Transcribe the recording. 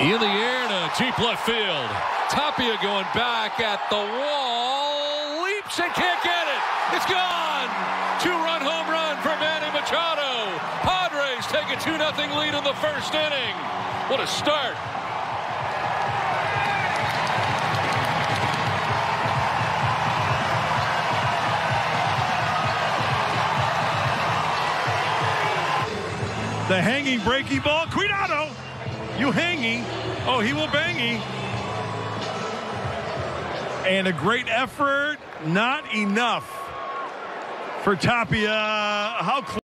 In the air to deep left field. Tapia going back at the wall. Leaps and can't get it. It's gone. Two-run home run for Manny Machado. Padres take a 2-0 lead in the first inning. What a start. The hanging breaky ball. Cuidado. You hangy. Oh, he will bangy. And a great effort. Not enough for Tapia. How close.